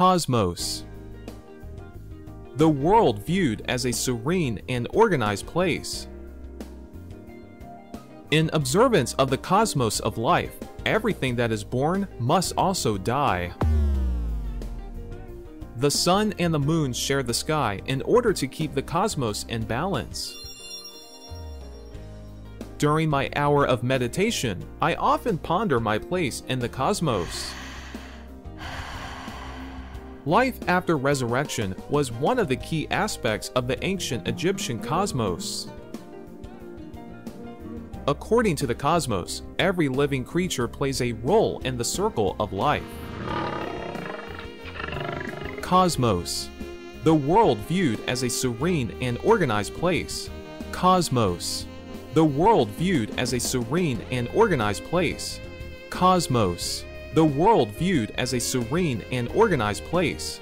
Cosmos. The world viewed as a serene and organized place. In observance of the cosmos of life, everything that is born must also die. The sun and the moon share the sky in order to keep the cosmos in balance. During my hour of meditation, I often ponder my place in the cosmos. Life after resurrection was one of the key aspects of the ancient Egyptian cosmos. According to the cosmos, every living creature plays a role in the circle of life. Cosmos. The world viewed as a serene and organized place. Cosmos. The world viewed as a serene and organized place. Cosmos. The world viewed as a serene and organized place.